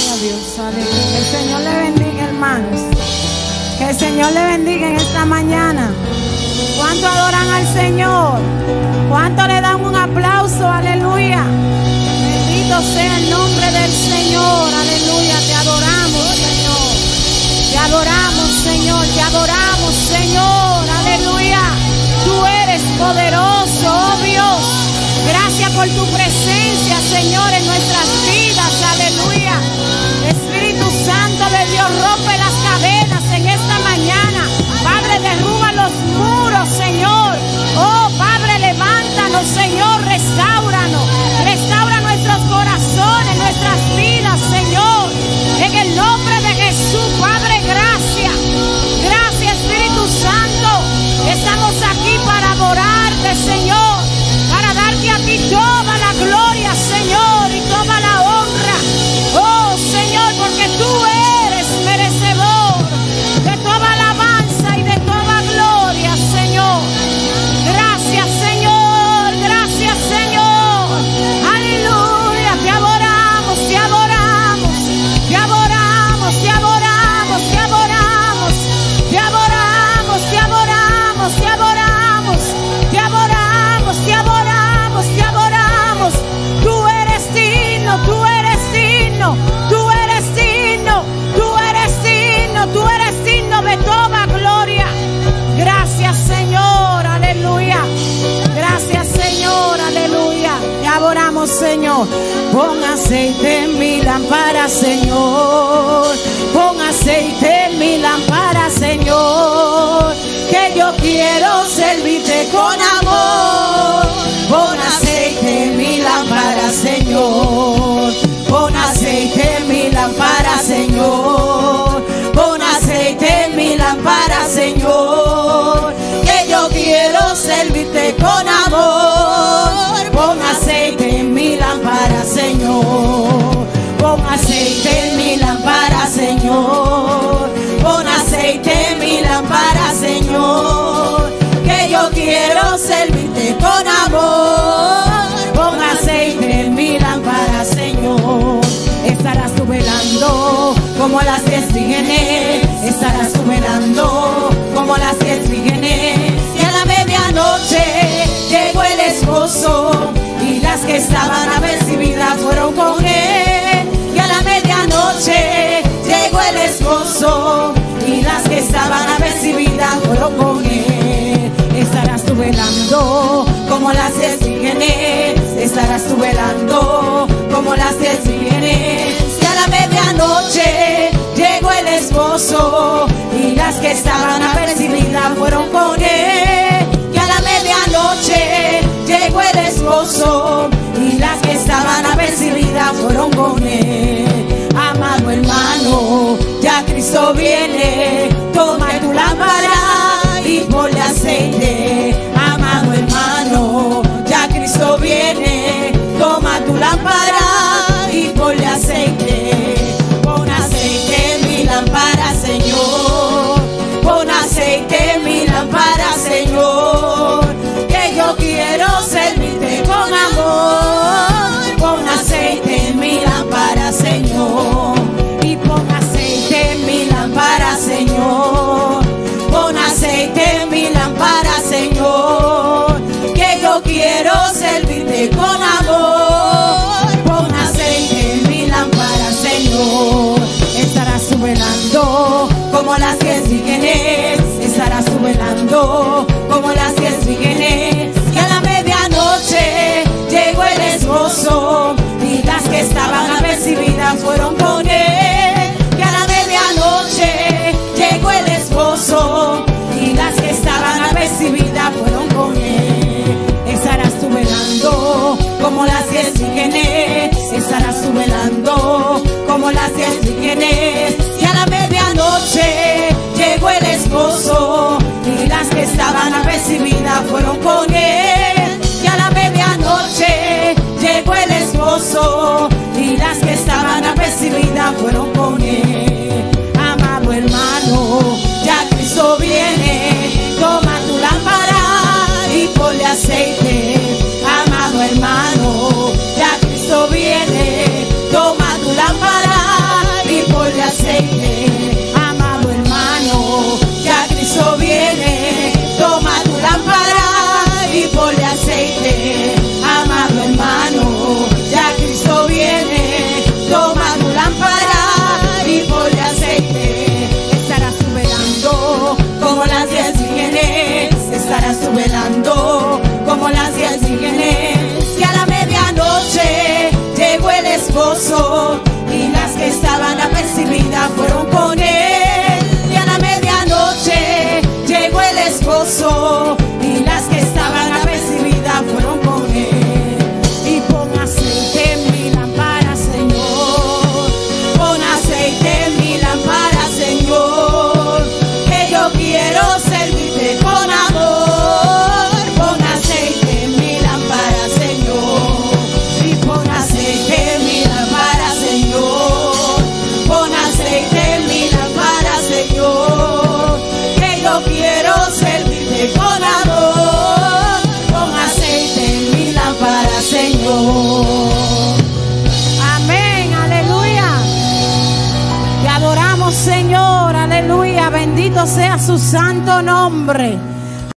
Gloria a Dios. Aleluya. El Señor le bendiga, hermanos. Que el Señor le bendiga en esta mañana. ¿Cuánto adoran al Señor? ¿Cuánto le dan un aplauso? Aleluya. Bendito sea el nombre del Señor. Aleluya. Te adoramos, Señor. Te adoramos, Señor. Te adoramos, Señor. Aleluya. Tú eres poderoso, oh Dios. Gracias por tu presencia, Señor, en nuestras Pon aceite en mi lámpara, Señor. Pon aceite servirte con amor. Con aceite en mi lámpara, Señor. Estarás tú como las diez vírgenes. Estarás tú velando como las diez viene. Y a la medianoche llegó el esposo y las que estaban apercibidas fueron con él. Y a la medianoche llegó el esposo y las que estaban apercibidas fueron con él. Amado hermano, ya Cristo viene Con amor, pon aceite en mi lámpara, Señor. Estarás velando como las que siguen, estarás velando y fueron con él. Y a la medianoche llegó el esposo y las que estaban apercibidas fueron con él. corazón. Sea su santo nombre.